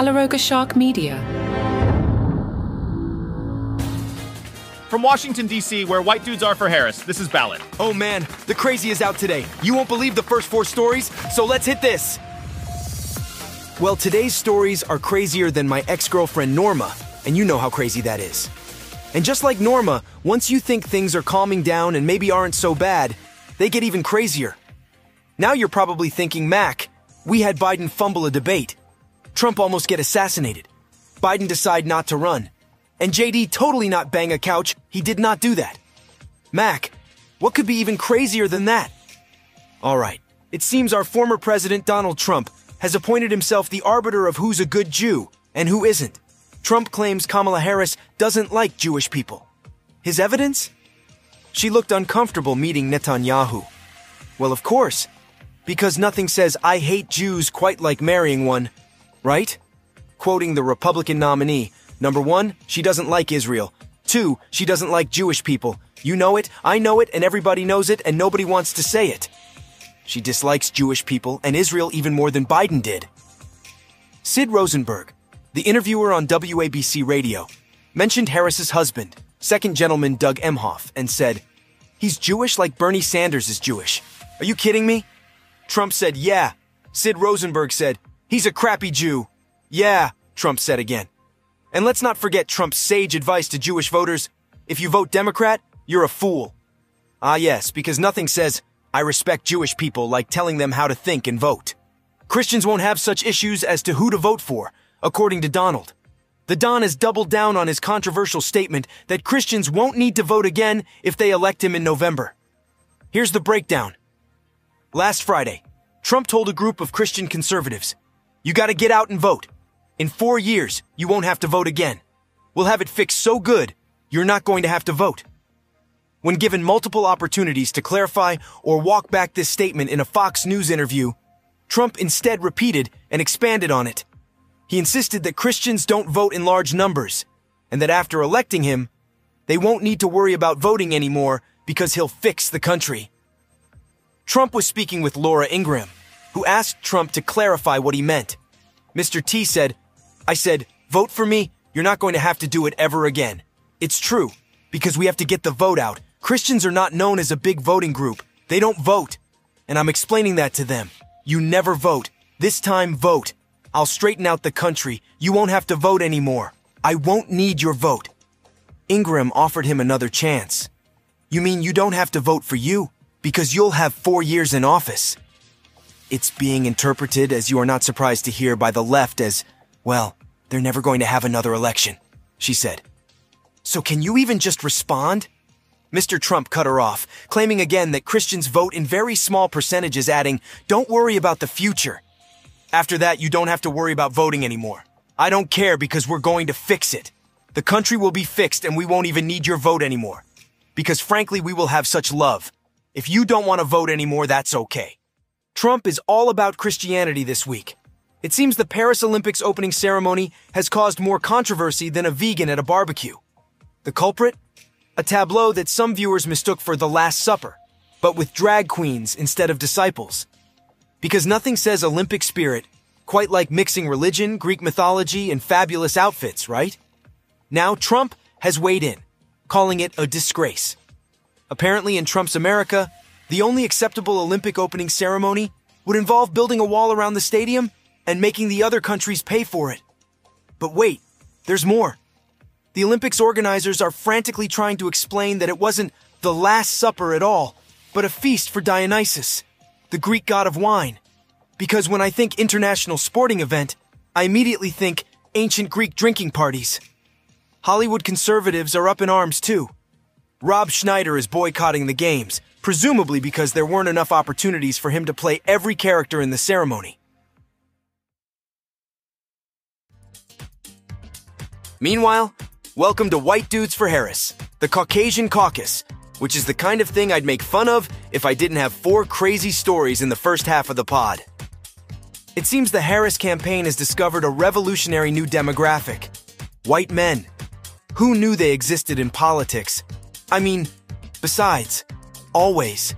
Caloroga Shark Media. From Washington, D.C., where white dudes are for Harris, this is Ballot. Oh man, the crazy is out today. You won't believe the first four stories, so let's hit this. Well, today's stories are crazier than my ex girlfriend Norma, and you know how crazy that is. And just like Norma, once you think things are calming down and maybe aren't so bad, they get even crazier. Now you're probably thinking, Mac, we had Biden fumble a debate. Trump almost get assassinated. Biden decide not to run. And JD totally not bang a couch, he did not do that. Mac, what could be even crazier than that? Alright, it seems our former president Donald Trump has appointed himself the arbiter of who's a good Jew and who isn't. Trump claims Kamala Harris doesn't like Jewish people. His evidence? She looked uncomfortable meeting Netanyahu. Well, of course, because nothing says I hate Jews quite like marrying one, right? Quoting the Republican nominee, Number one, she doesn't like Israel. Two, she doesn't like Jewish people. You know it, I know it, and everybody knows it, and nobody wants to say it. She dislikes Jewish people and Israel even more than Biden did. Sid Rosenberg, the interviewer on WABC radio, mentioned Harris's husband, second gentleman Doug Emhoff, and said, He's Jewish like Bernie Sanders is Jewish. Are you kidding me? Trump said, Yeah. Sid Rosenberg said, He's a crappy Jew. Yeah, Trump said again. And let's not forget Trump's sage advice to Jewish voters if you vote Democrat, you're a fool. Ah, yes, because nothing says, I respect Jewish people like telling them how to think and vote. Christians won't have such issues as to who to vote for, according to Donald. The Don has doubled down on his controversial statement that Christians won't need to vote again if they elect him in November. Here's the breakdown. Last Friday, Trump told a group of Christian conservatives, You gotta get out and vote. In four years, you won't have to vote again. We'll have it fixed so good, you're not going to have to vote. When given multiple opportunities to clarify or walk back this statement in a Fox News interview, Trump instead repeated and expanded on it. He insisted that Christians don't vote in large numbers, and that after electing him, they won't need to worry about voting anymore because he'll fix the country. Trump was speaking with Laura Ingraham, who asked Trump to clarify what he meant. Mr. T said, I said, vote for me, you're not going to have to do it ever again. It's true, because we have to get the vote out. Christians are not known as a big voting group. They don't vote. And I'm explaining that to them. You never vote. This time, vote. I'll straighten out the country. You won't have to vote anymore. I won't need your vote. Ingraham offered him another chance. You mean you don't have to vote for you? Because you'll have four years in office. It's being interpreted, as you are not surprised to hear, by the left as, well, they're never going to have another election, she said. So can you even just respond? Mr. Trump cut her off, claiming again that Christians vote in very small percentages, adding, Don't worry about the future. After that, you don't have to worry about voting anymore. I don't care because we're going to fix it. The country will be fixed and we won't even need your vote anymore. Because frankly, we will have such love. If you don't want to vote anymore, that's okay. Trump is all about Christianity this week. It seems the Paris Olympics opening ceremony has caused more controversy than a vegan at a barbecue. The culprit? A tableau that some viewers mistook for the Last Supper, but with drag queens instead of disciples. Because nothing says Olympic spirit quite like mixing religion, Greek mythology, and fabulous outfits, right? Now Trump has weighed in, calling it a disgrace. Apparently in Trump's America, the only acceptable Olympic opening ceremony would involve building a wall around the stadium and making the other countries pay for it. But wait, there's more. The Olympics organizers are frantically trying to explain that it wasn't the Last Supper at all, but a feast for Dionysus, the Greek god of wine. Because when I think international sporting event, I immediately think ancient Greek drinking parties. Hollywood conservatives are up in arms too. Rob Schneider is boycotting the games, presumably because there weren't enough opportunities for him to play every character in the ceremony. Meanwhile, welcome to White Dudes for Harris, the Caucasian caucus, which is the kind of thing I'd make fun of if I didn't have four crazy stories in the first half of the pod. It seems the Harris campaign has discovered a revolutionary new demographic white men. Who knew they existed in politics? I mean, besides, always.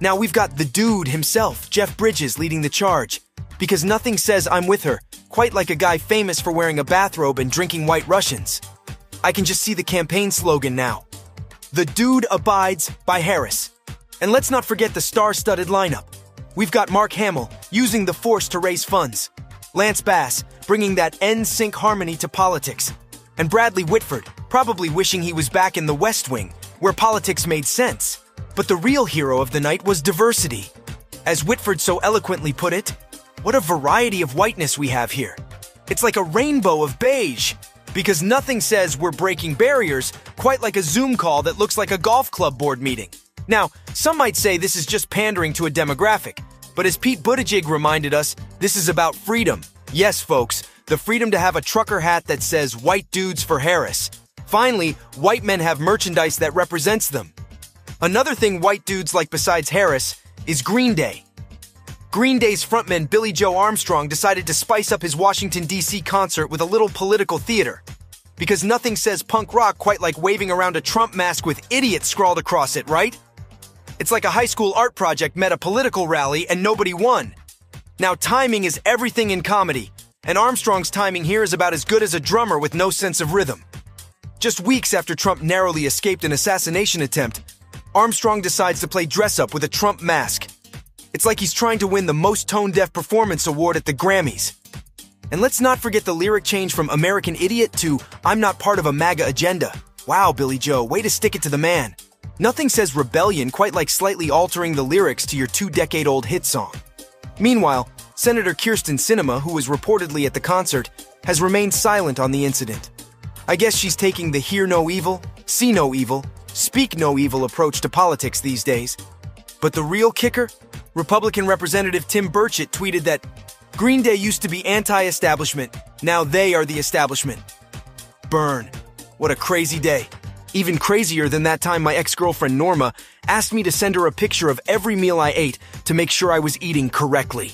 Now we've got the dude himself, Jeff Bridges, leading the charge. because nothing says I'm with her, quite like a guy famous for wearing a bathrobe and drinking white Russians. I can just see the campaign slogan now. The Dude Abides by Harris. And let's not forget the star-studded lineup. We've got Mark Hamill using the force to raise funds. Lance Bass bringing that NSYNC harmony to politics. And Bradley Whitford probably wishing he was back in the West Wing, where politics made sense. But the real hero of the night was diversity. As Whitford so eloquently put it, what a variety of whiteness we have here. It's like a rainbow of beige. Because nothing says we're breaking barriers quite like a Zoom call that looks like a golf club board meeting. Now, some might say this is just pandering to a demographic, but as Pete Buttigieg reminded us, this is about freedom. Yes, folks, the freedom to have a trucker hat that says White Dudes for Harris. Finally, white men have merchandise that represents them. Another thing white dudes like besides Harris is Green Day. Green Day's frontman Billie Joe Armstrong decided to spice up his Washington, D.C. concert with a little political theater. Because nothing says punk rock quite like waving around a Trump mask with idiot scrawled across it, right? It's like a high school art project met a political rally and nobody won. Now, timing is everything in comedy, and Armstrong's timing here is about as good as a drummer with no sense of rhythm. Just weeks after Trump narrowly escaped an assassination attempt, Armstrong decides to play dress up with a Trump mask. It's like he's trying to win the most tone deaf performance award at the Grammys. And let's not forget the lyric change from American Idiot to I'm not part of a MAGA agenda. Wow, Billie Joe, way to stick it to the man. Nothing says rebellion quite like slightly altering the lyrics to your two decade old hit song. Meanwhile, Senator Kyrsten Sinema, who was reportedly at the concert, has remained silent on the incident. I guess she's taking the hear no evil, see no evil, speak no evil approach to politics these days. But the real kicker? Republican Representative Tim Burchett tweeted that Green Day used to be anti establishment, now they are the establishment. Burn. What a crazy day. Even crazier than that time my ex girlfriend Norma asked me to send her a picture of every meal I ate to make sure I was eating correctly.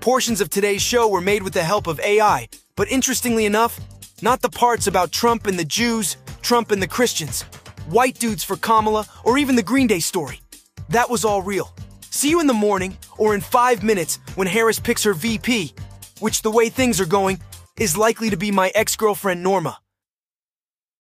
Portions of today's show were made with the help of AI, but interestingly enough, not the parts about Trump and the Jews, Trump and the Christians, white dudes for Kamala, or even the Green Day story. That was all real. See you in the morning or in five minutes when Harris picks her VP, which the way things are going is likely to be my ex girlfriend Norma.